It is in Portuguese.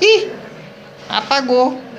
Ih, apagou.